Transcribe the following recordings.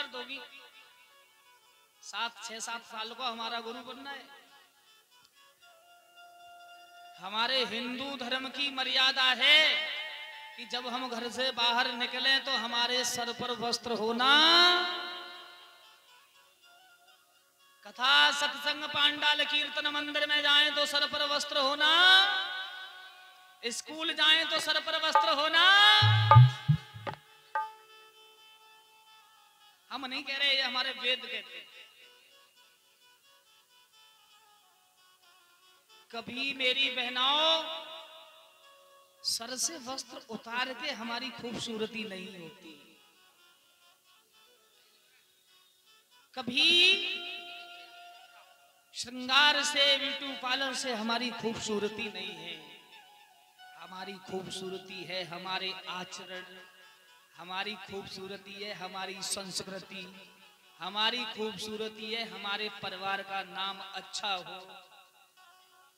आशीर्वाद दोगी सात, छह, सात साल को हमारा गुरु बनना है। हमारे हिंदू धर्म की मर्यादा है कि जब हम घर से बाहर निकले तो हमारे सर पर वस्त्र होना। कथा सत्संग पांडाल कीर्तन मंदिर में जाएँ तो सर पर वस्त्र होना। स्कूल जाएँ तो सर पर वस्त्र होना। हम नहीं कह रहे, ये हमारे वेद कहते हैं। कभी मेरी बहनाओं सर से वस्त्र उतार के हमारी खूबसूरती नहीं होती। कभी श्रृंगार से ब्यूटी पार्लर से हमारी खूबसूरती नहीं है। हमारी खूबसूरती है हमारे आचरण। हमारी खूबसूरती है, हमारी संस्कृति। हमारी खूबसूरती है, हमारे परिवार का नाम अच्छा हो।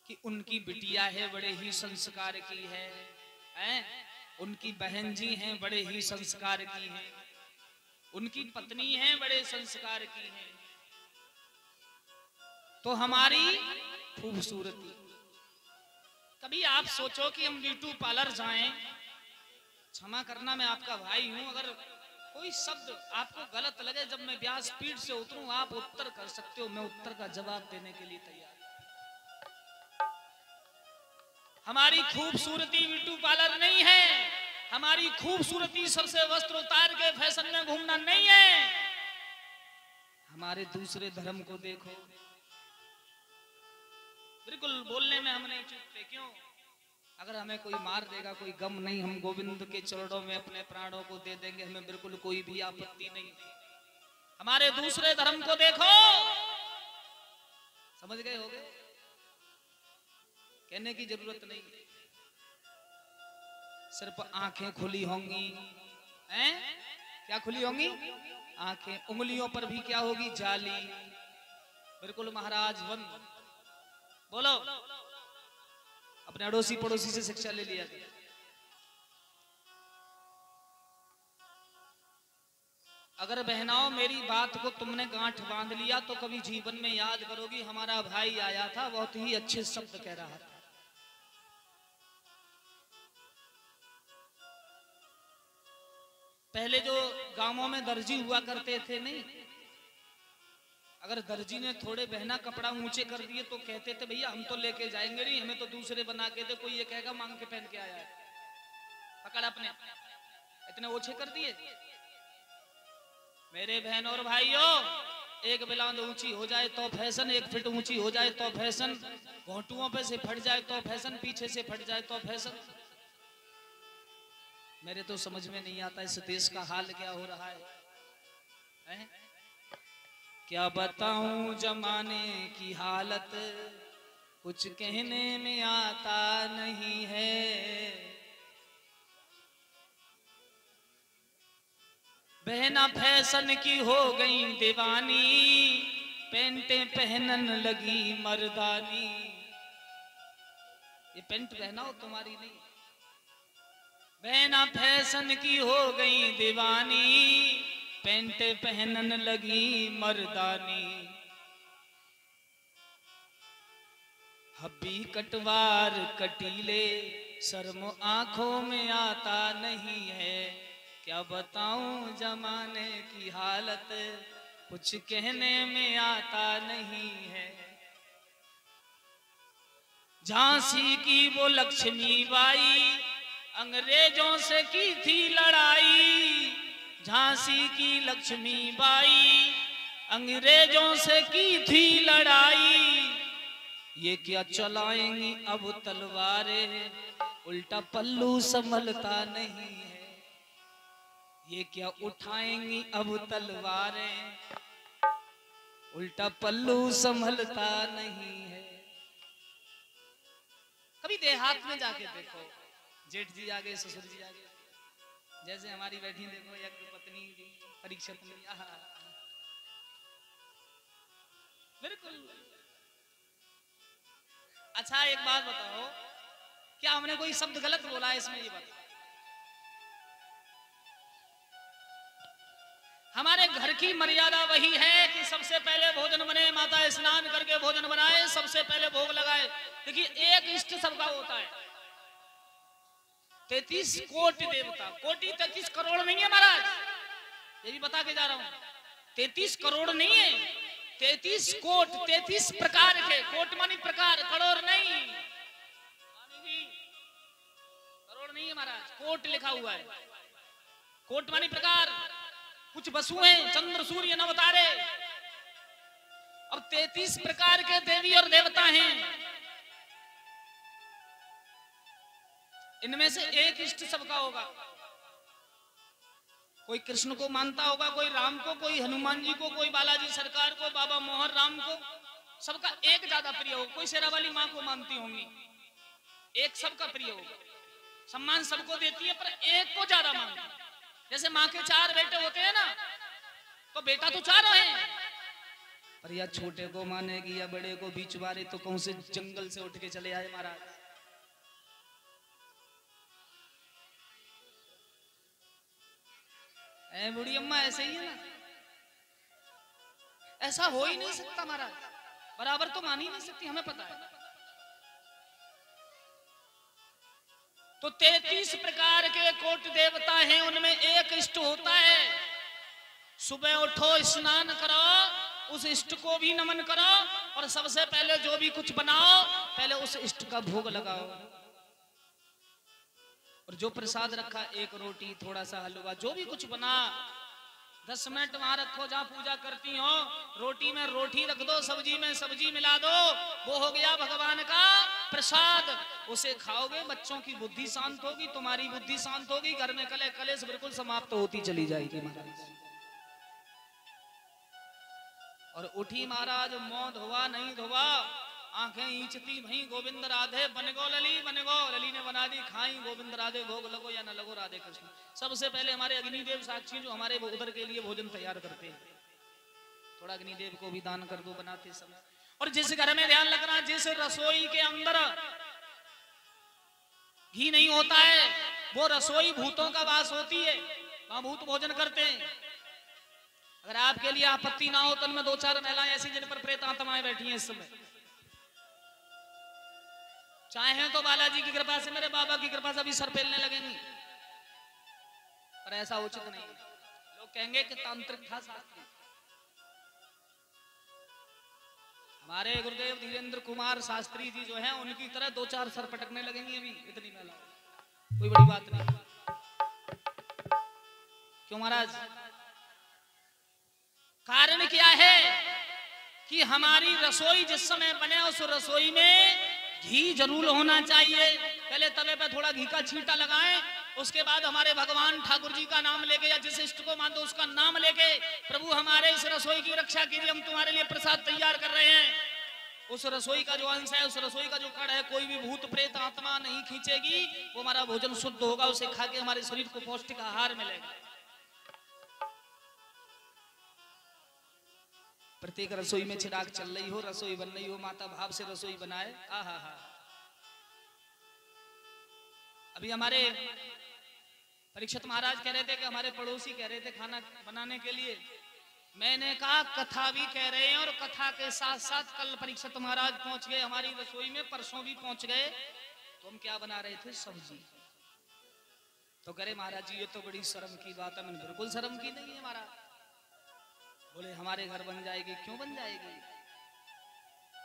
कि उनकी बिटिया है, बड़े ही संस्कार की है, हैं? उनकी बहन जी हैं, बड़े ही संस्कार की हैं। उनकी पत्नी है, बड़े संस्कार की हैं। तो हमारी खूबसूरती। कभी आप सोचो कि हम ब्यूटी पार्लर जाएँ क्षमा करना मैं आपका भाई हूँ, अगर कोई शब्द आपको गलत लगे, जब मैं व्यास पीठ से उतरूं, आप उत्तर कर सकते हो, मैं उत्तर का जवाब देने के लिए तैयार हमारी खूबसूरती ब्यूटी पार्लर नहीं है, हमारी खूबसूरती सर से वस्त्र उतार के फ़ैशन में घूमना नहीं है। हमारे दूसरे धर्म को देखो। बिल्कुल बोलने में हमने नहीं चूकते क्यों? अगर हमें कोई मार देगा, कोई गम नहीं, हम गोविंद के चरणों में अपने प्राणों को दे देंगे, हमें बिल्कुल कोई भी आपत्ति नहीं। हमारे दूसरे धर्म को देखो। समझ गए होगे कहने की ज़रूरत नहीं। सिर्फ़ आँखें खुली होंगी। हैं? क्या खुली होंगी? आँखें। उंगलियों पर भी क्या होगी? जाली। बिल्कुल महाराज वन बोलो। अपने अड़ोसी पड़ोसी से शिक्षा ले लिया। अगर बहनाओं, मेरी बात को तुमने गांठ बाँध लिया तो कभी जीवन में याद करोगी, हमारा भाई आया था, बहुत ही अच्छे शब्द कह रहा था। पहले जो गाँवों में दर्जी हुआ करते थे, नहीं अगर दर्जी ने थोड़े बहना कपड़ा ऊँचे कर दिए तो कहते थे भैया हम तो लेके जाएँगे नहीं हमें तो दूसरे बना के दे। कोई ये कहेगा मांग के पहन के आया है। पकड़ अपने। इतने ओछे कर दिए। मेरे बहन और भाइयों एक बिलांद ऊँची हो जाए तो फ़ैशन एक फिट ऊँची हो जाए तो फ़ैशन। घोटुओं पे से फट जाए तो फ़ैशन पीछे से फट जाए तो फ़ैशन। मेरे तो समझ में नहीं आता इस देश का हाल क्या हो रहा है, है? क्या बताऊँ जमाने की हालत? कुछ कहने में आता नहीं है। बहना फ़ैशन की हो गई दीवानी, पेंटें पहनन लगी मर्दानी। ये पेंट पहना हो तुम्हारी नहीं। बहना फ़ैशन की हो गई दीवानी पेंट पहनन लगी मर्दानी। हब्बी कटवार कटीले, शर्म आँखों में आता नहीं है। क्या बताऊँ जमाने की हालत, कुछ कहने में आता नहीं है। झांसी की वो लक्ष्मी बाई, अंग्रेज़ों से की थी लड़ाई। झांसी की लक्ष्मी बाई, अंग्रेज़ों से की थी लड़ाई। ये क्या चलाएँगी अब तलवारें? उल्टा पल्लू संभलता नहीं है। ये क्या उठाएँगी अब तलवारें? उल्टा पल्लू संभलता नहीं है। कभी देहात में जाके देखो। जेठ जी आ गए ससुर जी आ गए जैसे हमारी बैठी देखो यज्ञ पत्नी जी परीक्षित बिल्कुल। अच्छा एक बात बताओ, क्या हमने कोई शब्द गलत बोला है इसमें, ये बताओ हमारे घर की मर्यादा वही है कि सबसे पहले भोजन बने, माता स्नान करके भोजन बनाए, सबसे पहले भोग लगाए। देखिए, एक इष्ट सबका होता है। तैतीस कोटि देवता, कोटि तैतीस करोड़ नहीं है महाराज। ये भी बता के जा रहा हूँ। तैतीस करोड़ नहीं है। तैतीस कोट, तैतीस प्रकार के कोट मानी प्रकार, करोड़ नहीं। करोड़ नहीं है महाराज, कोट लिखा हुआ है। कोट मानी प्रकार, कुछ वसु हैं, चंद्र, सूर्य, नवतारे। अब तैतीस प्रकार के देवी और देवता हैं। इनमें से एक इष्ट सबका होगा। कोई कृष्ण को मानता होगा, कोई राम को, कोई हनुमान जी को, कोई बालाजी सरकार को, बाबा मोहन राम को, सबका एक ज़्यादा प्रिय होगा। कोई शेरा वाली माँ को मानती होंगी। एक सबका प्रिय होगा। सम्मान सबको देती है, पर एक को ज़्यादा मानती जैसे माँ के चार बेटे होते हैं ना तो बेटा तो चार है। पर या छोटे को मानेगी, या बड़े को, बीच वाले तो कौन से जंगल से उठ के चले आए महाराज? ए, बूढ़ी अम्मा, ऐसे ही है ना? ऐसा हो ही नहीं सकता महाराज। बराबर तो मान ही नहीं सकती, हमें पता है। तो तैतीस प्रकार के कोट देवता हैं, उनमें एक इष्ट होता है। सुबह उठो, स्नान करो, उस इष्ट को भी नमन करो, और सबसे पहले जो भी कुछ बनाओ, पहले उस इष्ट का भोग लगाओ। और जो प्रसाद रखा, एक रोटी थोड़ा सा हलवा, जो भी कुछ बना। दस मिनट वहाँ रखो, जहाँ पूजा करती हो। रोटी में रोटी रख दो, सब्ज़ी में सब्ज़ी मिला दो। वो हो गया भगवान का प्रसाद। उसे खाओगे, बच्चों की बुद्धि शांत होगी, तुम्हारी बुद्धि शांत होगी। घर में कले, कलेश बिल्कुल समाप्त होती चली जाएगी महाराज। और उठी महाराज मुँह धोवा, नहीं धोवा। आँखें ईंचती भई गोविंद राधे बन गो लली बन गो लली ने बना दी, खाई, गोविंद राधे, भोग लगो या न लगो राधे कृष्ण। सबसे पहले हमारे अग्निदेव साक्षी जो हमारे उधर के लिए भोजन तैयार करते हैं। थोड़ा अग्निदेव को भी दान कर दो बनाते समय। और जिस घर में ध्यान रखना, जिस रसोई के अंदर घी नहीं होता है, वो रसोई भूतों का वास होती है। वहाँ भूत भोजन करते हैं। अगर आपके लिए आपत्ति ना हो तो मैं दो चार महिलाएँ ऐसी जिन पर प्रेत आत्माएँ बैठी हैं इस समय। चाहे तो बालाजी की कृपा से, मेरे बाबा की कृपा से अभी सर पेलने लगेंगी पर ऐसा उचित नहीं। लोग कहेंगे कि तांत्रिक था शास्त्री हमारे गुरुदेव धीरेन्द्र कुमार शास्त्री जी जो हैं, उनकी तरह दो चार सर पटकने लगेंगी अभी, इतनी महिला कोई बड़ी बात नहीं। क्यों महाराज? कारण क्या है कि हमारी रसोई जिस समय बने, उस रसोई में घी ज़रूर होना चाहिए। पहले तवे पे थोड़ा घी का छींटा लगाएँ, उसके बाद हमारे भगवान ठाकुर जी का नाम लेके या जिस इष्ट को मान दो उसका नाम लेके, प्रभु हमारे इस रसोई की रक्षा के लिए हम तुम्हारे लिए प्रसाद तैयार कर रहे हैं। उस रसोई का जो अंश है, उस रसोई का जो कड़ है, कोई भी भूत प्रेत आत्मा नहीं खींचेगी, वो हमारा भोजन शुद्ध होगा, उसे खा के हमारे शरीर को पौष्टिक आहार मिलेगा। प्रत्येक रसोई में चिराग चल रही हो, रसोई बन रही हो, माता भाव से रसोई बनाए। आ हा। हा अभी हमारे परीक्षित महाराज कह रहे थे कि हमारे पड़ोसी कह रहे थे खाना बनाने के लिए। मैंने कहा, कथा भी कह रहे हैं और कथा के साथ साथ कल परीक्षित महाराज पहुँच गए, हमारी रसोई में परसों भी पहुँच गए। तो हम क्या बना रहे थे? सब्ज़ी। तो करे महाराज जी, ये तो बड़ी शर्म की बात है, मैंने बिल्कुल शर्म की नहीं है, महाराज। बोले, हमारे घर बन जाएगी, क्यों बन जाएगी?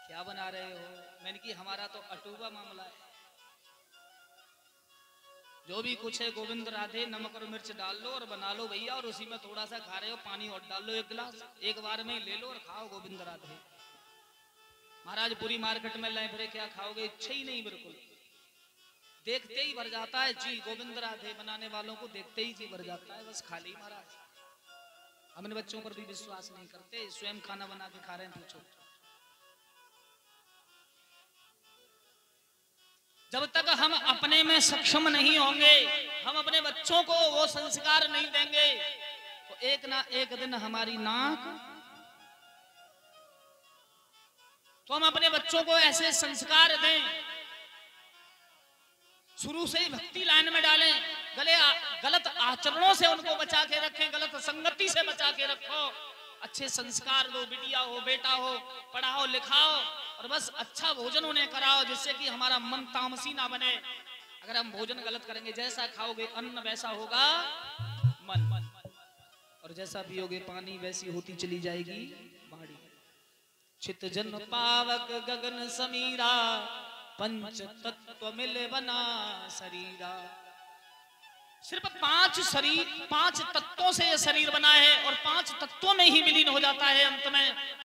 क्या बना रहे हो? मैंने की हमारा तो अटूबा मामला है। जो भी कुछ है, गोविंद राधे, नमक और मिर्च डाल लो और बना लो भैया, और उसी में थोड़ा सा खा रहे हो, पानी और डाल लो, एक गिलास। एक बार में ले लो और खाओ, गोविंद राधे। महाराज, पूरी मार्केट में लाए फिरे, क्या खाओगे? इच्छा ही नहीं, बिल्कुल। देखते ही भर जाता है, जी, गोविंद राधे बनाने वालों को देखते ही जी भर जाता है, बस खाली, महाराज। हम इन बच्चों पर भी विश्वास नहीं करते, स्वयं खाना बना के खा रहे हैं, पूछो। जब तक हम अपने में सक्षम नहीं होंगे, हम अपने बच्चों को वो संस्कार नहीं देंगे तो एक ना एक दिन हमारी नाक तो हम अपने बच्चों को ऐसे संस्कार दें, शुरू से ही भक्ति लाइन में डालें गले आ, गलत आचरणों से उनको बचा के रखें गलत संगति से बचा के रखो। अच्छे संस्कार दो बिटिया हो बेटा हो पढ़ाओ लिखाओ और बस अच्छा भोजन उन्हें कराओ जिससे कि हमारा मन तामसी ना बने। अगर हम भोजन गलत करेंगे जैसा खाओगे अन्न वैसा होगा मन। और जैसा पियोगे पानी वैसी होती चली जाएगी बाड़ी। चित जन पावक गगन समीरा पंच तत्व मिले बना शरीरा। सिर्फ़ पाँच शरीर, पाँच तत्वों से यह शरीर बना है और पाँच तत्वों में ही विलीन हो जाता है अंत में।